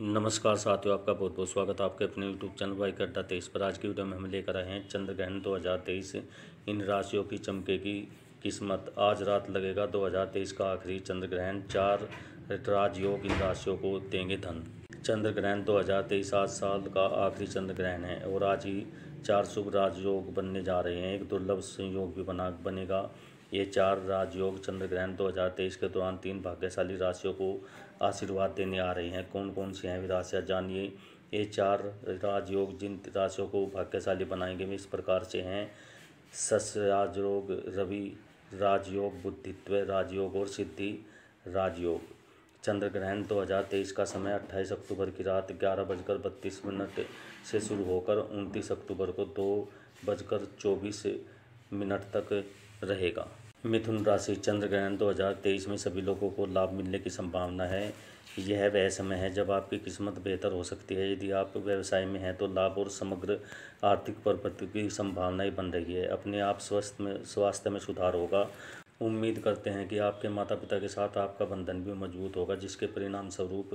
नमस्कार साथियों, आपका बहुत बहुत स्वागत है आपके अपने यूट्यूब चैनल वाइक अड्डा तेईस पर आज की वीडियो में हम लेकर आए हैं चंद्र ग्रहण दो हज़ार तेईस। इन राशियों की चमकेगी किस्मत आज रात लगेगा दो हज़ार तेईस का आखिरी चंद्र ग्रहण चार राजयोग इन राशियों को देंगे धन। चंद्र ग्रहण दो हज़ार तेईस आज साल का आखिरी चंद्र ग्रहण है और आज ही चार शुभ राजयोग बनने जा रहे हैं। एक दुर्लभ संयोग भी बना बनेगा। ये चार राजयोग चंद्र ग्रहण 2023 के दौरान तीन भाग्यशाली राशियों को आशीर्वाद देने आ रही हैं। कौन कौन सी हैं राशियाँ? जानिए। ये चार राजयोग जिन राशियों को भाग्यशाली बनाएँगे, वे इस प्रकार से हैं। सस राजयोग रवि राजयोग, बुद्धित्व राजयोग और सिद्धि राजयोग। चंद्र ग्रहण 2023 का समय 28 अक्टूबर की रात ग्यारह बजकर बत्तीस मिनट से शुरू होकर 29 अक्टूबर को दो बजकर चौबीस मिनट तक रहेगा। मिथुन राशि चंद्र ग्रहण 2023 में सभी लोगों को लाभ मिलने की संभावना है। यह वह समय है जब आपकी किस्मत बेहतर हो सकती है। यदि आप व्यवसाय में हैं तो लाभ और समग्र आर्थिक प्रगति की संभावनाएँ बन रही है। अपने आप स्वस्थ में, स्वास्थ्य में सुधार होगा। उम्मीद करते हैं कि आपके माता पिता के साथ आपका बंधन भी मज़बूत होगा, जिसके परिणाम स्वरूप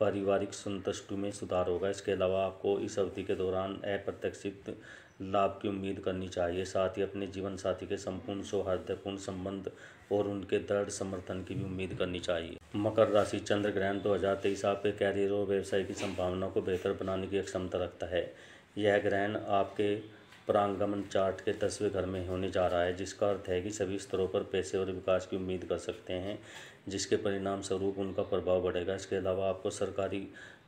पारिवारिक संतुष्टि में सुधार होगा। इसके अलावा आपको इस अवधि के दौरान अप्रत्याशित लाभ की उम्मीद करनी चाहिए। साथ ही अपने जीवन साथी के संपूर्ण सौहार्दपूर्ण संबंध और उनके दृढ़ समर्थन की भी उम्मीद करनी चाहिए। मकर राशि चंद्र ग्रहण दो हज़ार तेईस आपके कैरियर और व्यवसाय की संभावना को बेहतर बनाने की क्षमता रखता है। यह ग्रहण आपके प्रांगमन चार्ट के दसवें घर में होने जा रहा है, जिसका अर्थ है कि सभी स्तरों पर पैसे और विकास की उम्मीद कर सकते हैं, जिसके परिणाम स्वरूप उनका प्रभाव बढ़ेगा। इसके अलावा आपको सरकारी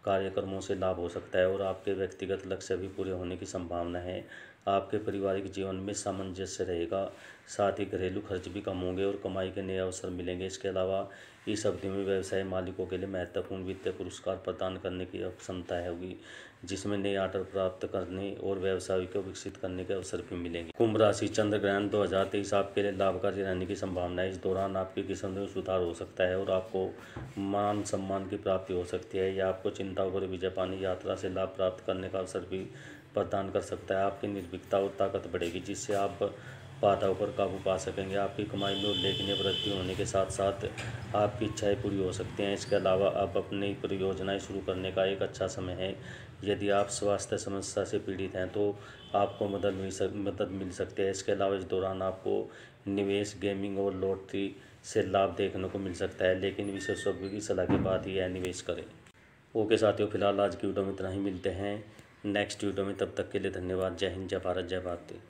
कार्यक्रमों से लाभ हो सकता है और आपके व्यक्तिगत लक्ष्य भी पूरे होने की संभावना है। आपके पारिवारिक जीवन में सामंजस्य रहेगा, साथ ही घरेलू खर्च भी कम होंगे और कमाई के नए अवसर मिलेंगे। इसके अलावा इस अवधि में व्यवसाय मालिकों के लिए महत्वपूर्ण वित्तीय पुरस्कार प्रदान करने की क्षमता होगी, जिसमें नए आर्डर प्राप्त करने और व्यवसाय को विकसित करने के अवसर भी मिलेंगे। कुंभ राशि चंद्र ग्रहण दो हज़ार तेईस आपके लिए लाभकारी रहने की संभावना है। इस दौरान आपकी किस्म में सुधार हो सकता है और आपको मान सम्मान की प्राप्ति हो सकती है। या आपको चिंताओं पर विजय पानी यात्रा से लाभ प्राप्त करने का अवसर भी प्रदान कर सकता है। आपकी निर्भीकता और ताकत बढ़ेगी, जिससे आप बाधाओं पर काबू पा सकेंगे। आपकी कमाई में उल्लेखनीय वृद्धि होने के साथ साथ आपकी इच्छाएँ पूरी हो सकती हैं। इसके अलावा आप अपनी परियोजनाएँ शुरू करने का एक अच्छा समय है। यदि आप स्वास्थ्य समस्या से पीड़ित हैं तो आपको मदद मिल सक, मदद मिल सकती है। इसके अलावा इस दौरान आपको निवेश, गेमिंग और लॉटरी से लाभ देखने को मिल सकता है। लेकिन विशेषज्ञों की सलाह के बाद ही यह निवेश करें। ओके साथियों, फ़िलहाल आज की वीडियो में इतना ही। मिलते हैं नेक्स्ट वीडियो में। तब तक के लिए धन्यवाद। जय हिंद, जय भारत, जय भारती।